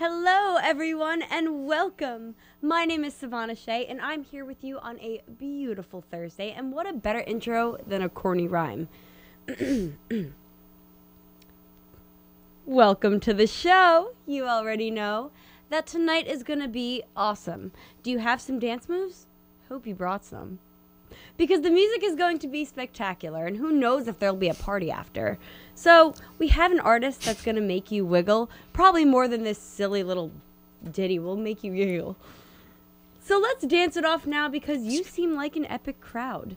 Hello, everyone, and welcome. My name is Savannah Shea, and I'm here with you on a beautiful Thursday. And what a better intro than a corny rhyme. welcome to the show. You already know that tonight is going to be awesome. Do you have some dance moves? Hope you brought some. Because the music is going to be spectacular, and who knows if there'll be a party after. So, we have an artist that's going to make you wiggle, probably more than this silly little ditty will make you giggle. So, let's dance it off now because you seem like an epic crowd.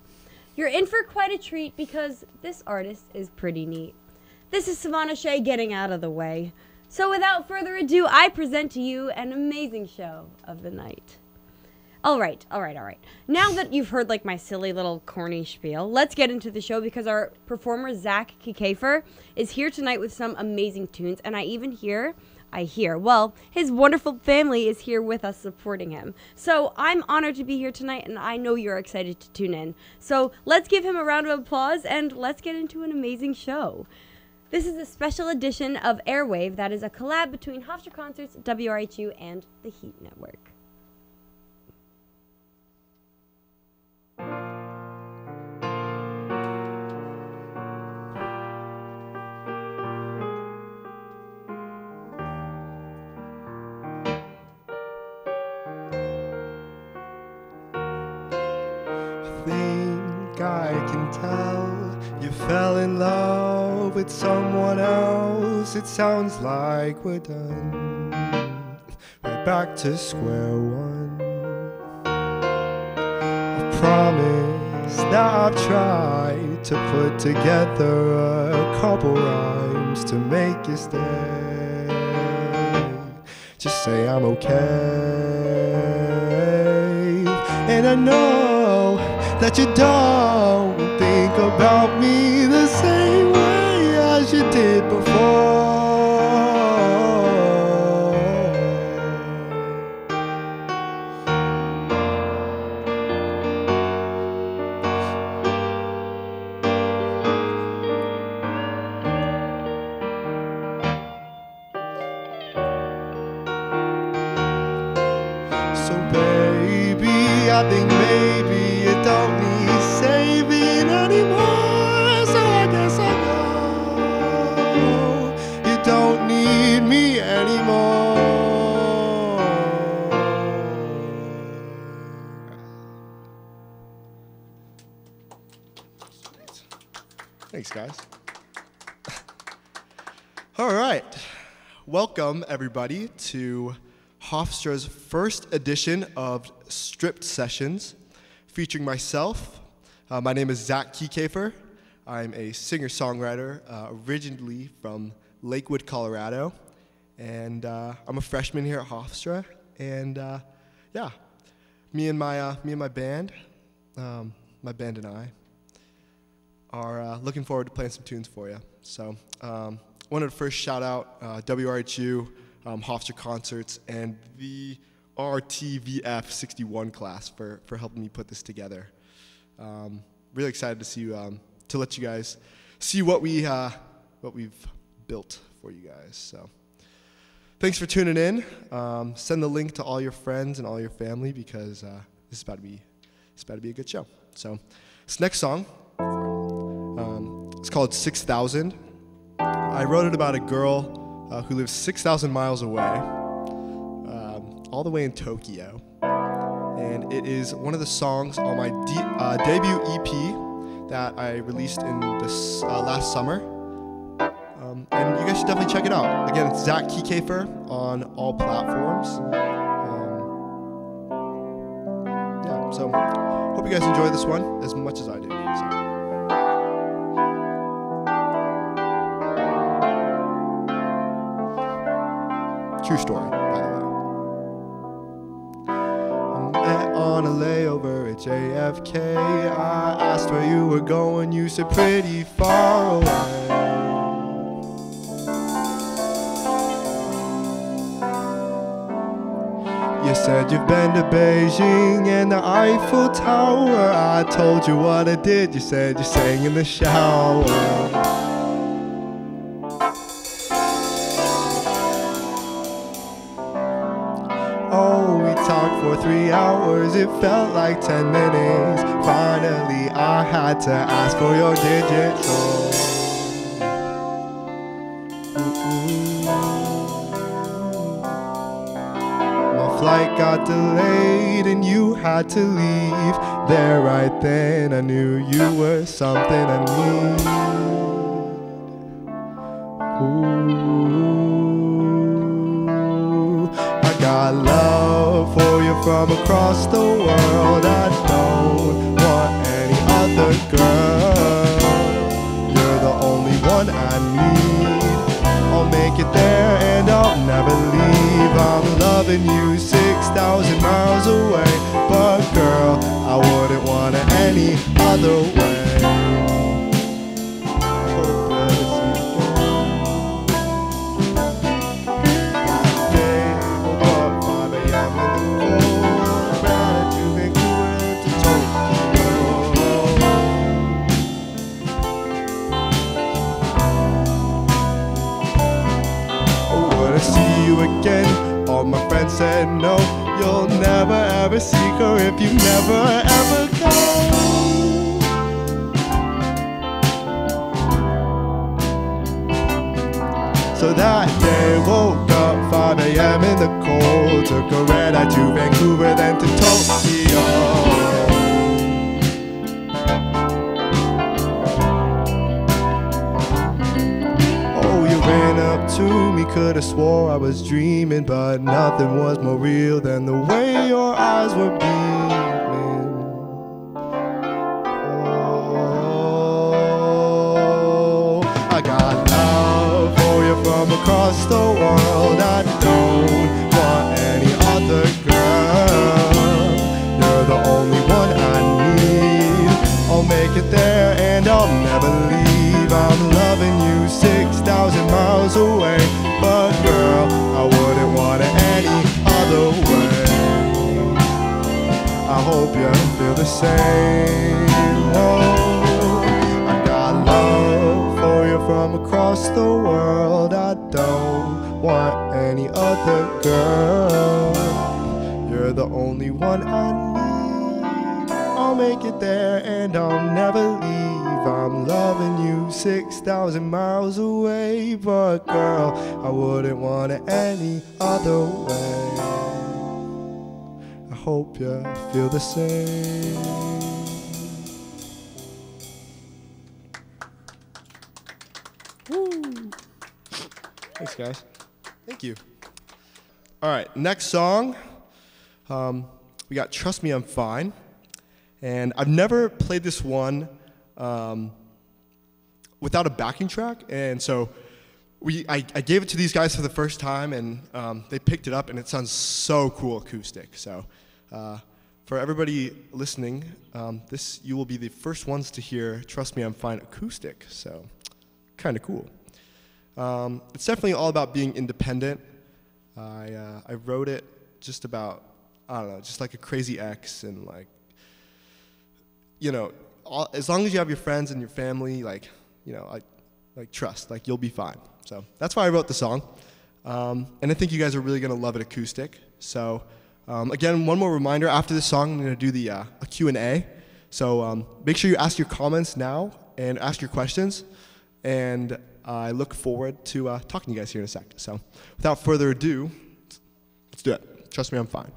You're in for quite a treat because this artist is pretty neat. This is Savannah Shea getting out of the way. So, without further ado, I present to you an amazing show of the night. All right, all right, all right. Now that you've heard like my silly little corny spiel, let's get into the show because our performer Zach Kiekhaefer is here tonight with some amazing tunes, and I even hear, I hear, well, his wonderful family is here with us supporting him. So I'm honored to be here tonight, and I know you're excited to tune in. So let's give him a round of applause and let's get into an amazing show. This is a special edition of AirWave that is a collab between Hofstra Concerts, WRHU, and the Heat Network. With someone else. It sounds like we're done. We're back to square one. I promise that I've tried to put together a couple rhymes to make you stay. Just say I'm okay. And I know that you don't think about me the same as you did before. Welcome, everybody, to Hofstra's first edition of Stripped Sessions, featuring myself. Uh, my name is Zach Kiekhaefer. I'm a singer songwriter, uh, originally from Lakewood, Colorado. And uh, I'm a freshman here at Hofstra. And uh, yeah, me and my, uh, me and my band, um, my band and I, are uh, looking forward to playing some tunes for you. So, um, wanted to first shout out uh, WRHU, um, Hofstra Concerts, and the RTVF 61 class for, for helping me put this together. Um, really excited to see you, um, to let you guys see what we uh, what we've built for you guys. So, thanks for tuning in. Um, send the link to all your friends and all your family because uh, this is about to be it's about to be a good show. So, this next song. Um, it's called 6000. I wrote it about a girl uh, who lives 6,000 miles away, um, all the way in Tokyo. And it is one of the songs on my de- uh, debut EP that I released in this uh, last summer. Um, and you guys should definitely check it out. Again, it's Zach Kiekhaefer on all platforms. Um, yeah, so hope you guys enjoy this one as much as I do. True story, by the way. I'm at- on a layover at JFK. I asked where you were going, you said pretty far away. You said you've been to Beijing and the Eiffel Tower. I told you what I did. You said you sang in the shower. Three hours, it felt like ten minutes. Finally, I had to ask for your digits. Mm-hmm. My flight got delayed and you had to leave. There, right then, I knew you were something I need. Ooh, I got love for you from across the world. I don't want any other girl. You're the only one I need. I'll make it there and I'll never leave. I'm loving you 6,000 miles away. But girl, I wouldn't want it any other way. Said no. You'll never ever see her if you never ever go. So that day, woke up 5 a.m. in the cold. Took a red eye to Vancouver, then to Tokyo. Me, could've swore I was dreaming, but nothing was more real than the way your eyes were beaming. Oh, I got love for you from across the world. I don't want any other girl. You're the only one I need. I'll make it there and I'll never leave. I'm loving you 6,000 miles away. The same. Oh, I got love for you from across the world. I don't want any other girl. You're the only one I need. I'll make it there and I'll never leave. I'm loving you 6,000 miles away. But girl, I wouldn't want it any other way. Hope you feel the same. Thanks, guys. Thank you. All right, next song. Um, we got Trust Me, I'm Fine. And I've never played this one um, without a backing track. And so we, I, I gave it to these guys for the first time, and um, they picked it up, and it sounds so cool acoustic. So uh, for everybody listening, um, this you will be the first ones to hear "Trust Me, I'm Fine" acoustic. So kind of cool. Um, it's definitely all about being independent. I uh, I wrote it just about I don't know, just like a crazy ex, and like you know, all, as long as you have your friends and your family, like you know, like like trust, like you'll be fine. So that's why I wrote the song, um, and I think you guys are really gonna love it acoustic. So um, again, one more reminder: after this song, I'm gonna do the uh, a Q and A. So um, make sure you ask your comments now and ask your questions, and I look forward to uh, talking to you guys here in a sec. So without further ado, let's do it. Trust me, I'm fine.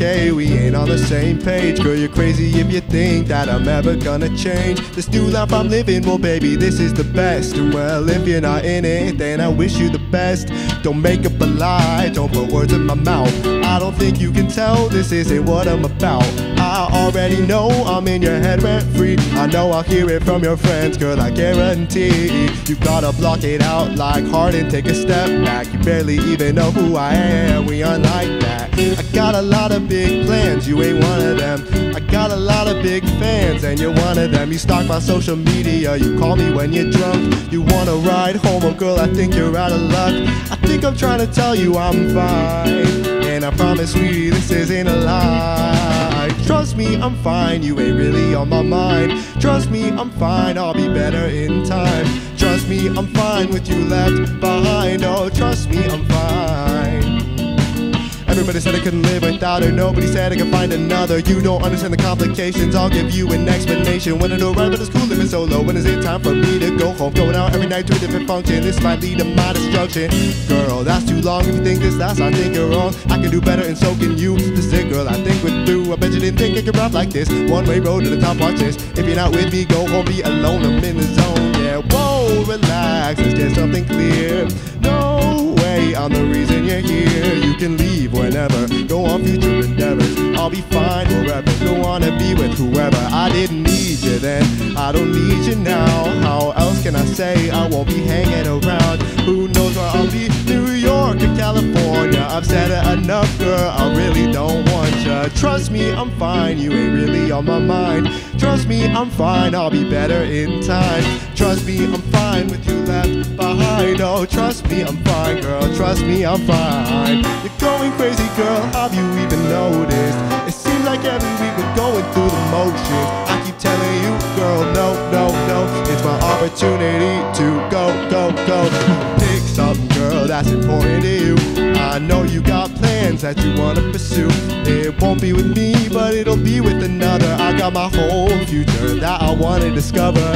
Okay, we ain't on the same page. Girl, you're crazy if you think that I'm ever gonna change. This new life I'm living, well, baby, this is the best. Well, if you're not in it, then I wish you the best. Don't make up a lie, don't put words in my mouth. I don't think you can tell this isn't what I'm about. I already know I'm in your head rent free. I know I'll hear it from your friends, girl, I guarantee. You gotta block it out like hard and take a step back. You barely even know who I am, we aren't like that. I got a lot of big plans, you ain't one of them. I got a lot of big fans, and you're one of them. You stalk my social media, you call me when you're drunk. You wanna ride home, oh girl, I think you're out of luck. I think I'm trying to tell you I'm fine. And I promise, sweetie, this isn't a lie. Trust me, I'm fine, you ain't really on my mind. Trust me, I'm fine, I'll be better in time. Trust me, I'm fine with you left behind. Oh, trust me, I'm fine. Everybody said I couldn't live without her. Nobody said I could find another. You don't understand the complications. I'll give you an explanation. When I don't run, but it's cool living solo. When is it time for me to go home? Going out every night to a different function. This might lead to my destruction. Girl, that's too long. If you think this lasts, I think you're wrong. I can do better, and so can you. This is it, girl. I think we're through. I bet you didn't think it could rap like this. One way road to the top. Watch this. If you're not with me, go home. Be alone. I'm in the zone. Yeah. Whoa, relax. Let's get something clear. No I'm the reason you're here. You can leave whenever. Go on future endeavors. I'll be fine on and be with whoever. I didn't need you then. I don't need you now. How else can I say I won't be hanging around? Who knows where I'll be? New York or California. I've said it enough, girl. I really don't want you. Trust me, I'm fine. You ain't really on my mind. Trust me, I'm fine. I'll be better in time. Trust me, I'm fine with you left behind. Oh, trust me, I'm fine, girl. Trust me, I'm fine. You're going crazy, girl. Have you even noticed? Like every week we're going through the motions. I keep telling you, girl, no, no, no. It's my opportunity to go, go, go. Pick something, girl, that's important to you. I know you got plans that you wanna pursue. It won't be with me, but it'll be with another. I got my whole future that I wanna discover.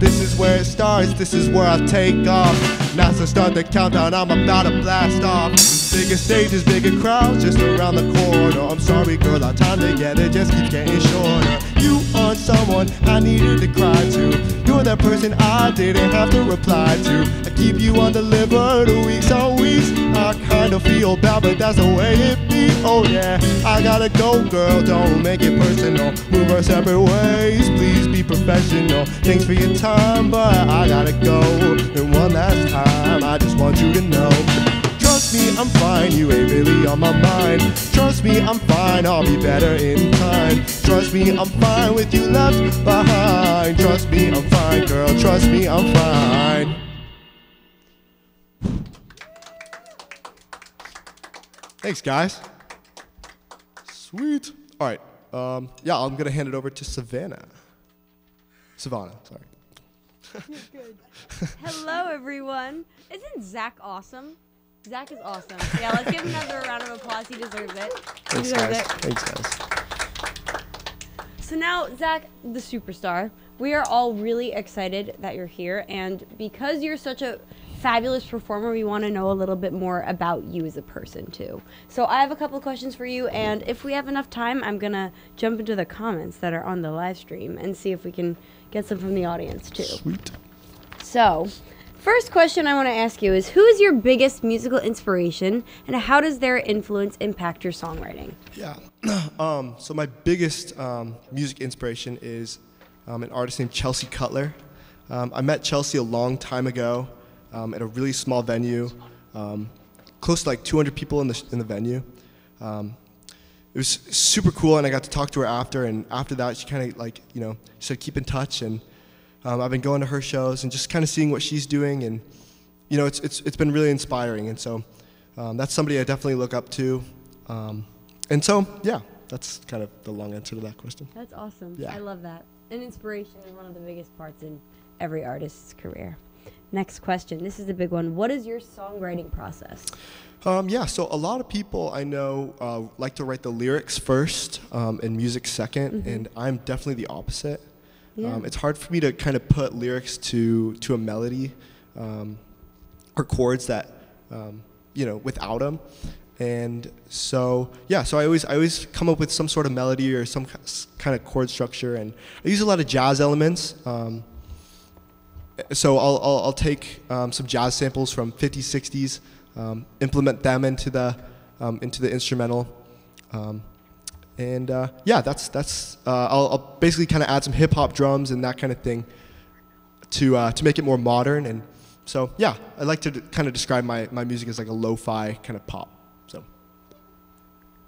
This is where it starts, this is where I take off. Now to start the countdown, I'm about to blast off. Bigger stages, bigger crowds, just around the corner. I'm sorry, girl, our time together just keeps getting shorter. You aren't someone I needed to cry to. You're that person I didn't have to reply to. I keep you on the list undelivered weeks on weeks. I kinda feel bad, but that's the way it be. Oh yeah, I gotta go, girl. Don't make it personal. Move our separate ways. Please be professional. Thanks for your time, but I gotta go. And one last time, I just want you to know. Trust me, I'm fine, you ain't really on my mind. Trust me, I'm fine, I'll be better in time. Trust me, I'm fine with you left behind. Trust me, I'm fine, girl. Trust me, I'm fine. Thanks, guys. Sweet. All right. Um, yeah, I'm gonna hand it over to Savannah. Savannah, sorry. You're good. Hello, everyone. Isn't Zach awesome? Zach is awesome. Yeah, let's give him another round of applause. He deserves it. He Thanks, deserves guys. it. Thanks, guys. So now, Zach, the superstar, we are all really excited that you're here. And because you're such a fabulous performer, we want to know a little bit more about you as a person, too. So I have a couple questions for you. And if we have enough time, I'm going to jump into the comments that are on the live stream and see if we can get some from the audience, too. Sweet. So, first question I want to ask you is Who is your biggest musical inspiration and how does their influence impact your songwriting? Yeah. um, so my biggest um, music inspiration is um, an artist named Chelsea Cutler. Um, I met Chelsea a long time ago um, at a really small venue, um, close to like 200 people in the in the venue. It was super cool, and I got to talk to her after. And after that, she kind of like you know said keep in touch, and um, I've been going to her shows and just kind of seeing what she's doing, and you know it's it's it's been really inspiring. And so um, that's somebody I definitely look up to. Um, and so, yeah, that's kind of the long answer to that question. That's awesome. Yeah. I love that. And inspiration is one of the biggest parts in every artist's career. Next question. This is a big one. What is your songwriting process? Um, yeah, so a lot of people I know uh, like to write the lyrics first um, and music 2nd and I'm definitely the opposite. Yeah. Um, it's hard for me to kind of put lyrics to to a melody um, or chords that um, you know without them. And so yeah, so I always I always come up with some sort of melody or some kind of chord structure, and I use a lot of jazz elements. Um, so I'll, I'll, I'll take um, some jazz samples from 50s, 60s, um, implement them into the into the instrumental, um, and uh, yeah, that's that's uh, I'll, I'll basically kind of add some hip hop drums and that kind of thing to uh, to make it more modern. And so yeah, I like to d- kind of describe my, my music as like a lo-fi kind of pop. So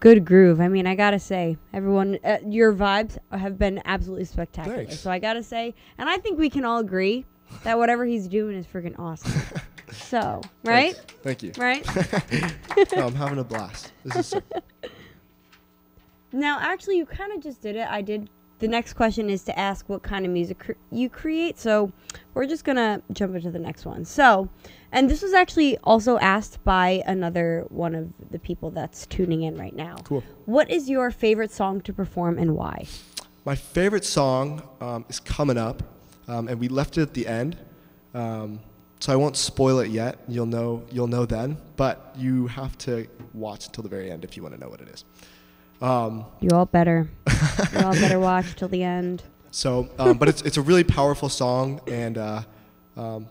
good groove. I mean, I gotta say, everyone, uh, your vibes have been absolutely spectacular. Thanks. So I gotta say, and I think we can all agree that whatever he's doing is freaking awesome. so, right, Thanks. Thank you. right. No, I'm having a blast. This is. Now, actually, you kind of just did it. I did. The next question is to ask what kind of music cr- you create. So we're just going to jump into the next one. So, and this was actually also asked by another one of the people that's tuning in right now. Cool. What is your favorite song to perform and why? My favorite song um, is coming up, um, and we left it at the end, um, so I won't spoil it yet. You'll know. You'll know then, but you have to watch until the very end if you want to know what it is. Um, You all better. you all better watch till the end. so, um, but it's it's a really powerful song, and uh, um,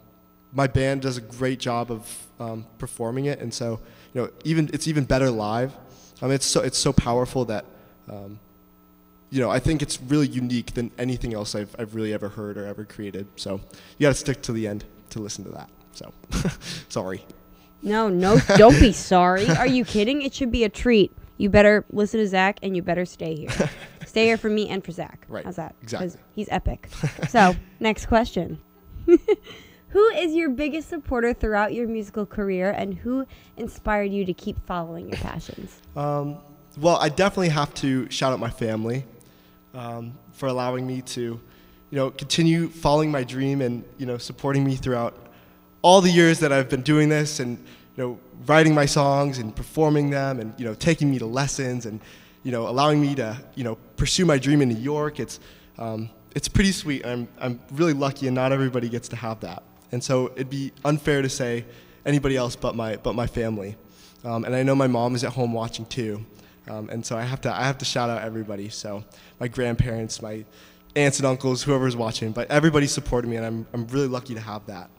my band does a great job of um, performing it, and so you know, even it's even better live. I mean, it's so it's so powerful that. Um, you know, I think it's really unique than anything else I've, I've really ever heard or ever created. So you got to stick to the end to listen to that. So sorry. No, no, don't be sorry. Are you kidding? It should be a treat. You better listen to Zach and you better stay here. stay here for me and for Zach. Right, How's that? exactly. He's epic. so, next question. who is your biggest supporter throughout your musical career and who inspired you to keep following your passions? Um, well, I definitely have to shout out my family um, for allowing me to, you know, continue following my dream and you know supporting me throughout all the years that I've been doing this and you know writing my songs and performing them and you know taking me to lessons and you know allowing me to you know pursue my dream in New York. It's um, it's pretty sweet. I'm I'm really lucky, and not everybody gets to have that. And so it'd be unfair to say anybody else but my but my family. Um, and I know my mom is at home watching too. Um, and so I have to I have to shout out everybody. So my grandparents, my aunts and uncles, whoever's watching, but everybody supported me, and I'm I'm really lucky to have that.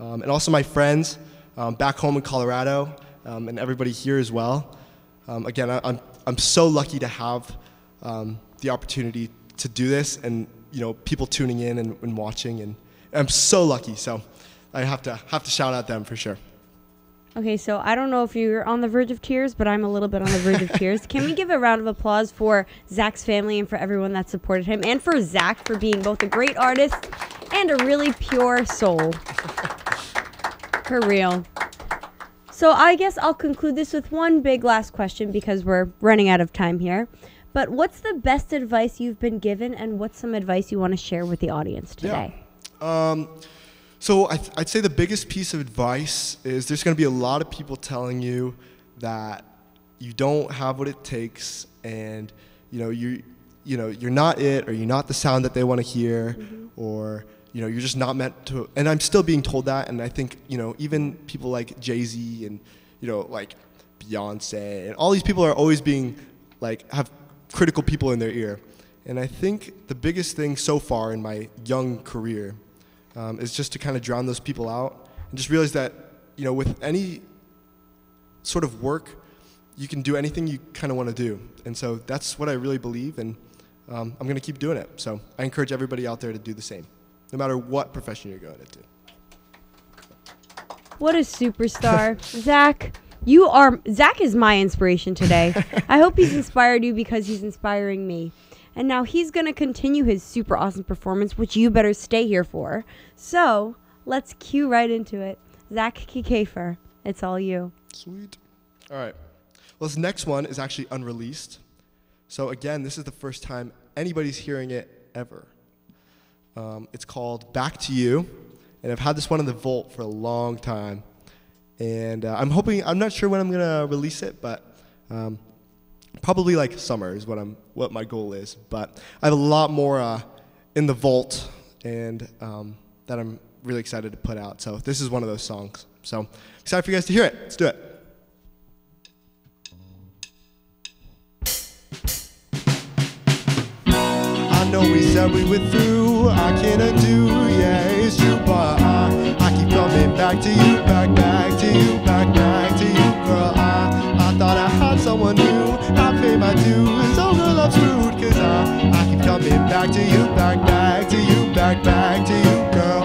Um, and also my friends um, back home in Colorado, um, and everybody here as well. Um, again, I, I'm I'm so lucky to have um, the opportunity to do this, and you know people tuning in and, and watching, and I'm so lucky. So I have to have to shout out them for sure. Okay, so I don't know if you're on the verge of tears, but I'm a little bit on the verge of tears. Can we give a round of applause for Zach's family and for everyone that supported him, and for Zach for being both a great artist and a really pure soul? For real. So I guess I'll conclude this with one big last question because we're running out of time here. But what's the best advice you've been given, and what's some advice you want to share with the audience today? Yeah. Um, so I th- I'd say the biggest piece of advice is there's going to be a lot of people telling you that you don't have what it takes, and you know you you know you're not it, or you're not the sound that they want to hear, or you know you're just not meant to. And I'm still being told that, and I think you know even people like Jay Z and you know like Beyonce and all these people are always being like have critical people in their ear. And I think the biggest thing so far in my young career um, is just to kind of drown those people out and just realize that you know with any sort of work you can do anything you kind of want to do and so that's what i really believe and um, i'm going to keep doing it so i encourage everybody out there to do the same no matter what profession you're going into What a superstar. Zach, you are Zach is my inspiration today. I hope he's inspired you because he's inspiring me. And now he's going to continue his super awesome performance, which you better stay here for. So, let's cue right into it. Zach Kiekhaefer, it's all you. Sweet. All right. Well, this next one is actually unreleased. So, again, this is the first time anybody's hearing it ever. Um, it's called Back to You. And I've had this one in the vault for a long time. And uh, I'm hoping, I'm not sure when I'm going to release it, but um, probably like summer is what, I'm, what my goal is. But I have a lot more uh, in the vault and um, that I'm really excited to put out. So, this is one of those songs. So, excited for you guys to hear it. Let's do it. We said we were through. I can't undo, yeah, it's true, but I, I keep coming back to you, back, back to you, back, back to you, girl. I, I thought I had someone new. I pay my dues. Oh, girl, I'm screwed, cause I, I keep coming back to you, back, back to you, back, back to you, girl.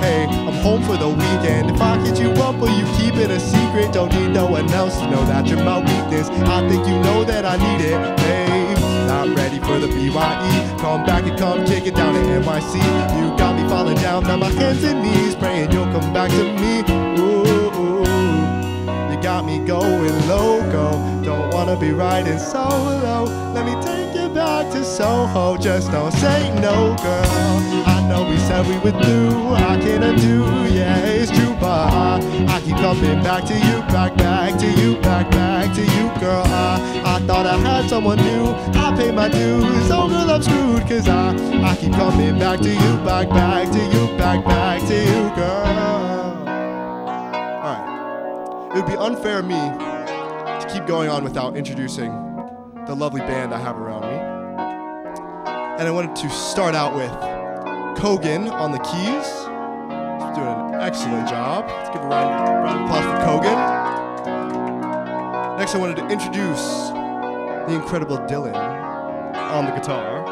Hey, I'm home for the weekend. If I hit you up, will you keep been a secret. Don't need no one else to know that you're my weakness. I think you know that I need it, babe. Not ready for the BYE. Come back and come kick it down at NYC. You got me falling down on my hands and knees, praying you'll come back to me. Ooh, you got me going loco. Don't wanna be riding solo. Let me take you back to Soho. Just don't say no, girl. I know we said we would do. I can undo, yeah, it's true, I, I keep coming back to you, back, back to you, back, back to you, girl. I, I thought I had someone new. I pay my dues. Oh, girl, I'm screwed, cause I, I keep coming back to you, back, back to you, back, back to you, girl. Alright. It would be unfair of me to keep going on without introducing the lovely band I have around me. And I wanted to start out with Kogan on the keys. Doing an excellent job. Let's give a round, round of applause for Kogan. Next, I wanted to introduce the incredible Dylan on the guitar.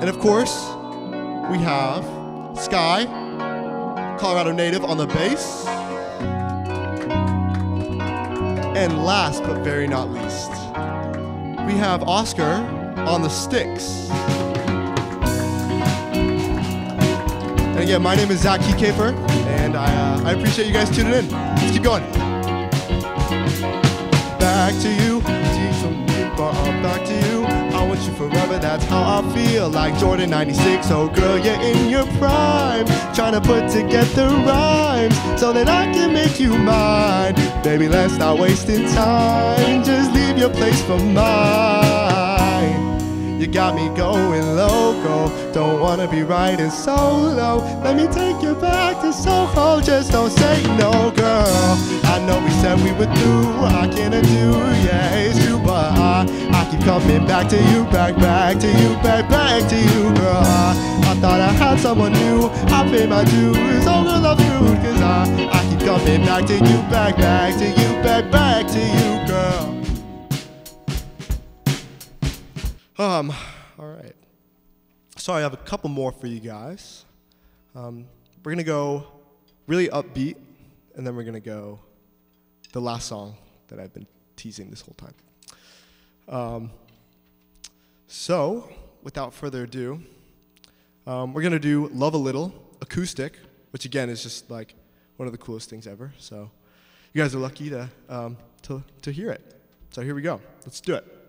And of course, we have Sky, Colorado native on the bass. And last but very not least, we have Oscar on the sticks. Again, my name is Zach Kiekhaefer, and I, uh, I appreciate you guys tuning in. Let's keep going. Back to you, deep from me, but I'm back to you. I want you forever, that's how I feel. Like Jordan 96, oh girl, you're in your prime. Trying to put together rhymes so that I can make you mine. Baby, let's not wasting time. Just leave your place for mine. You got me going loco. Don't wanna be riding solo. Let me take you back to Soho. Just don't say no, girl. I know we said we would do. I can't do, yeah, it's true, but I, I keep coming back to you, back, back to you, back, back to you, girl. I, I thought I had someone new. I pay my dues. Oh, girl, I'm screwed, cause I, I keep coming back to you, back, back to you, back, back to you, girl. Um. So I have a couple more for you guys. Um, we're gonna go really upbeat, and then we're gonna go the last song that I've been teasing this whole time. Um, so, without further ado, um, we're gonna do "Love a Little" acoustic, which again is just like one of the coolest things ever. So, you guys are lucky to um, to to hear it. So here we go. Let's do it.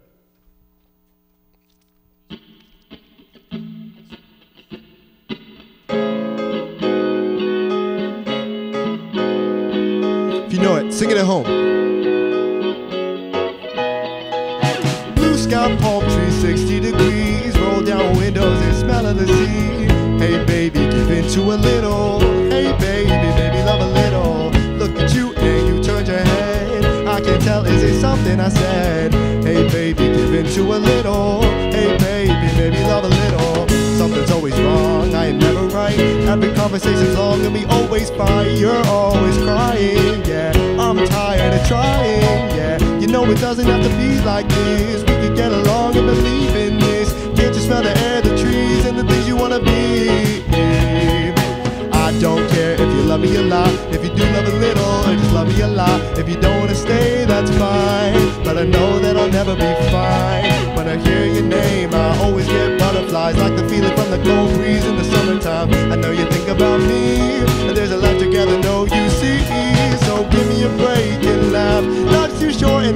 Know it, sing it at home. Blue sky, palm trees, 60 degrees. Roll down windows and smell of the sea. Hey baby, give in to a little. Hey baby, baby, love a little. Look at you and you turned your head. I can tell, is it something I said? Hey baby, give in to a little. Hey baby, baby, love a little. Something's always wrong, I am never right. Every conversation's long and we always fight. You're always crying, it doesn't have to be like this. We could get along and believe in this. Can't you smell the air, the trees, and the things you wanna be? I don't care if you love me a lot. If you do love a little, or just love me a lot. If you don't wanna stay, that's fine. But I know that I'll never be fine. When I hear your name, I always get butterflies, like the feeling from the cold breeze in the summertime. I know you think about me, and there's a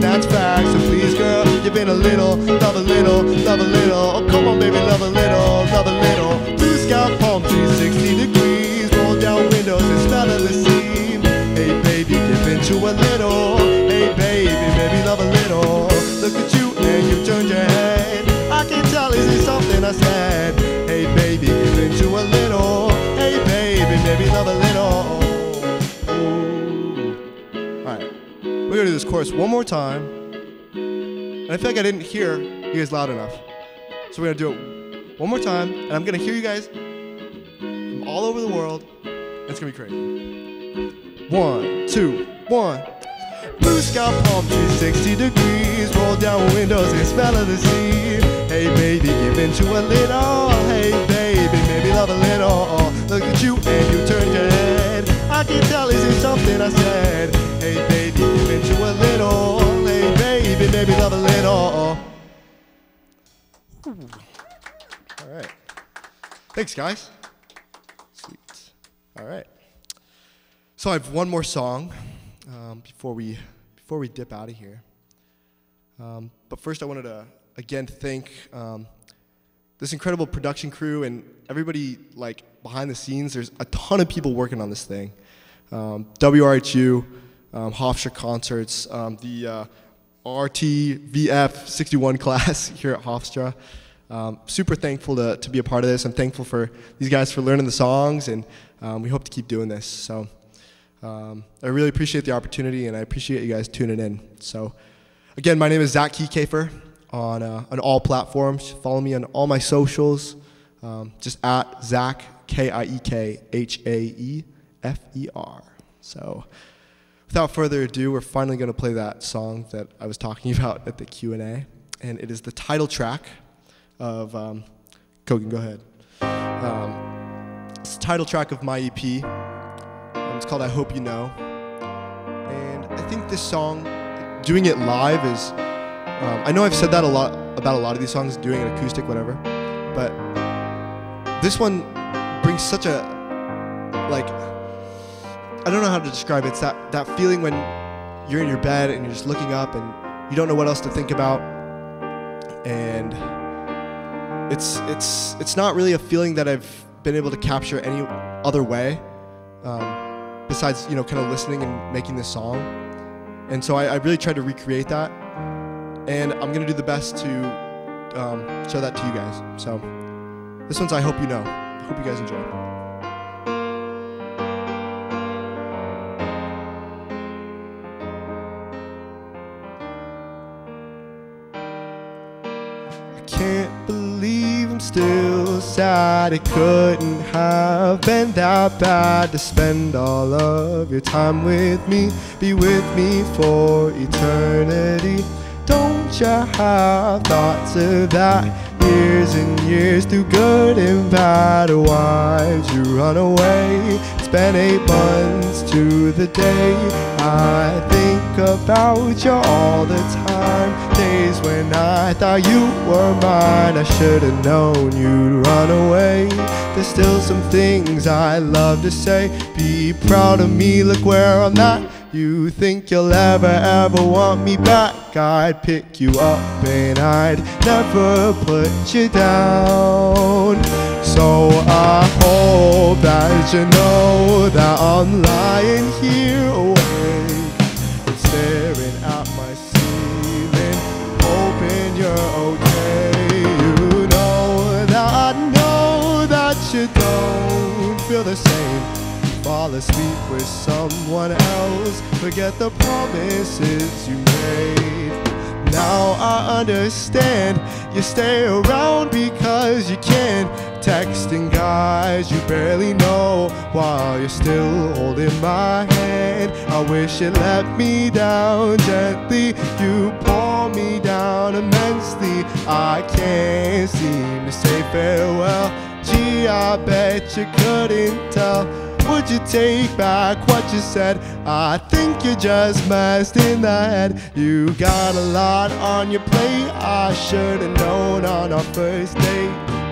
that's facts. So please, girl, give been a little, love a little, love a little. Oh, come on, baby, love a little, love a little. this chorus one more time. And I feel like I didn't hear you guys loud enough. So we're gonna do it one more time, and I'm gonna hear you guys from all over the world. It's gonna be crazy. One, two, one. Blue sky, palm trees, 60 degrees. Roll down windows and smell of the sea. Hey baby, give into a little. Hey baby, maybe love a little. Look at you and you turned your head. I can tell, is it something I said? Thanks, guys. Sweet. All right. So I have one more song um, before we before we dip out of here. Um, but first, I wanted to again thank um, this incredible production crew and everybody like behind the scenes. There's a ton of people working on this thing. Um, WRHU, um, Hofstra Concerts, um, the uh, RTVF 61 class here at Hofstra. Um, super thankful to, to be a part of this. I'm thankful for these guys for learning the songs, and um, we hope to keep doing this. So um, I really appreciate the opportunity, and I appreciate you guys tuning in. So again, my name is Zach Kiekhaefer on, uh, on all platforms. Follow me on all my socials, um, just at Zach, K-I-E-K-H-A-E-F-E-R. So without further ado, we're finally going to play that song that I was talking about at the Q&A, and it is the title track of um, Kogan. Go ahead. Um, it's the title track of my EP. Um, it's called "I Hope You Know," and I think this song, doing it live, is. Um, I know I've said that a lot about a lot of these songs, doing it acoustic, whatever, but this one brings such a like. I don't know how to describe it. It's that that feeling when you're in your bed and you're just looking up and you don't know what else to think about, it's it's it's not really a feeling that I've been able to capture any other way, um, besides you know kind of listening and making this song. And so I, I, really tried to recreate that, and I'm gonna do the best to um, show that to you guys. So this one's I hope you know. Hope you guys enjoy. Still sad. It couldn't have been that bad to spend all of your time with me, be with me for eternity. Don't you have thoughts of that? Years and years through good and bad. Why'd you run away? It's been eight months to the day. I about you all the time. Days when I thought you were mine. I should've known you'd run away. There's still some things I love to say. Be proud of me, look where I'm at. You think you'll ever, ever want me back? I'd pick you up and I'd never put you down. So I hope that you know that I'm lying here you don't feel the same fall asleep with someone else. Forget the promises you made. Now I understand you stay around because you can. Texting guys you barely know while you're still holding my hand. I wish you let me down gently. You pour me down immensely. I can't seem to say farewell. I bet you couldn't tell. Would you take back what you said? I think you're just messed in the head. You got a lot on your plate. I should've known on our first date.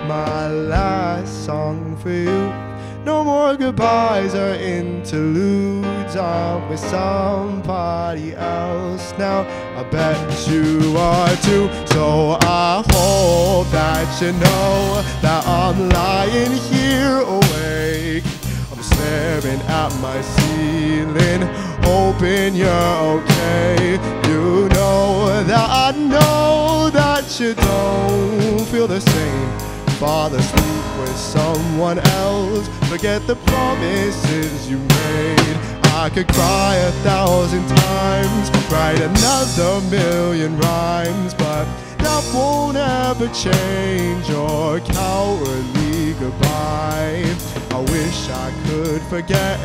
My last song for you. No more goodbyes or interludes. I'm with somebody else now. I bet you are too. So I hope that you know that I'm lying here awake. I'm staring at my ceiling, hoping you're okay. You know that I know that you don't feel the same. Fall sleep with someone else. Forget the promises you made. I could cry a thousand times, write another million rhymes, but that won't ever change your cowardly goodbye. I wish I could forget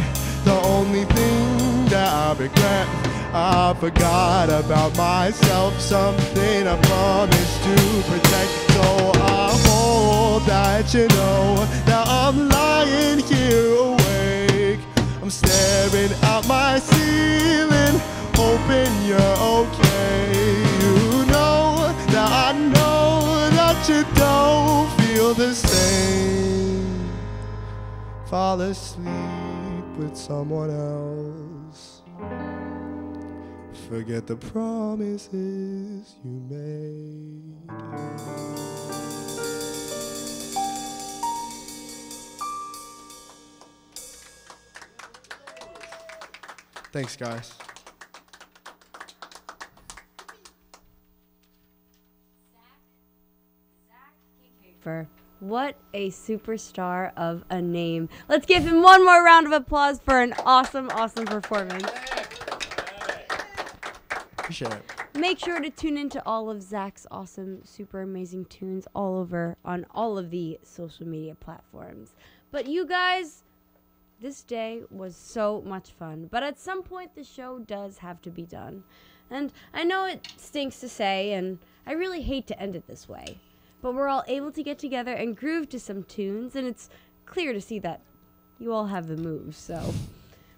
the only thing that I regret. I forgot about myself, something I promised to protect. So I you know that I'm lying here awake. I'm staring at my ceiling, hoping you're okay. You know that I know that you don't feel the same. fall asleep with someone else. Forget the promises you made. Thanks, guys. For what a superstar of a name. Let's give him one more round of applause for an awesome, awesome performance. Appreciate it. Make sure to tune into all of Zach's awesome, super amazing tunes all over on all of the social media platforms. But you guys, this day was so much fun. But at some point, the show does have to be done. And I know it stinks to say, and I really hate to end it this way. But we're all able to get together and groove to some tunes, and it's clear to see that you all have the moves, so.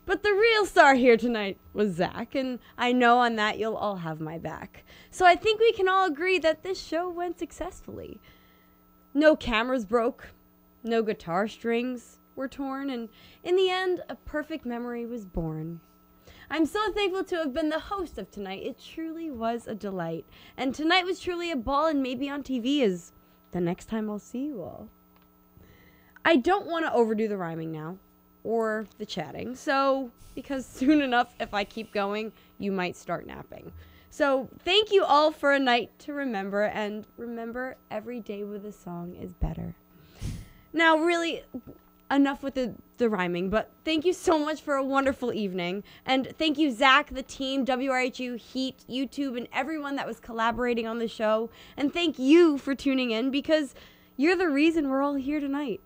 But the real star here tonight was Zach, and I know on that you'll all have my back. So I think we can all agree that this show went successfully. No cameras broke, no guitar strings were torn, and in the end, a perfect memory was born. I'm so thankful to have been the host of tonight. It truly was a delight. And tonight was truly a ball, and maybe on TV is the next time I'll see you all. I don't want to overdo the rhyming now or the chatting. So, because soon enough, if I keep going, you might start napping. So, thank you all for a night to remember, and remember every day with a song is better. Now, really, enough with the, the rhyming, but thank you so much for a wonderful evening. And thank you, Zach, the team, WRHU, Heat, YouTube, and everyone that was collaborating on the show. And thank you for tuning in because you're the reason we're all here tonight.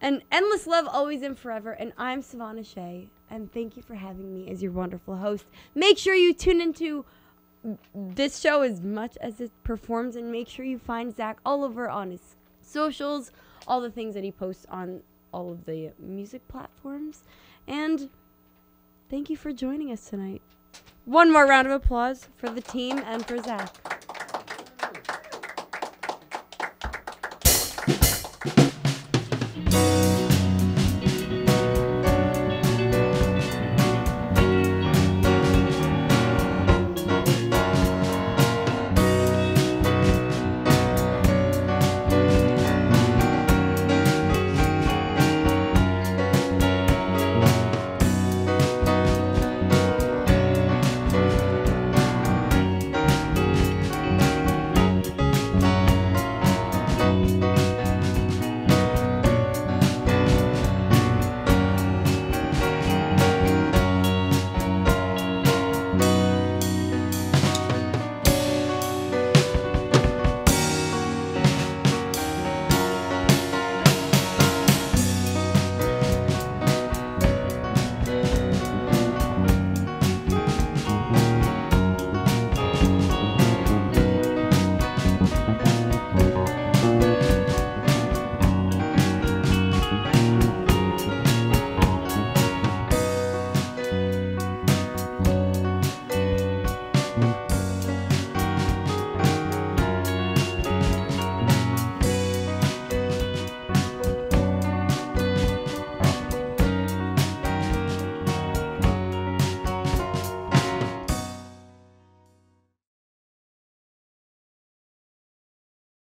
And endless love always and forever. And I'm Savannah Shea. And thank you for having me as your wonderful host. Make sure you tune into this show as much as it performs and make sure you find Zach all over on his socials, all the things that he posts on all of the music platforms. And thank you for joining us tonight. One more round of applause for the team and for Zach.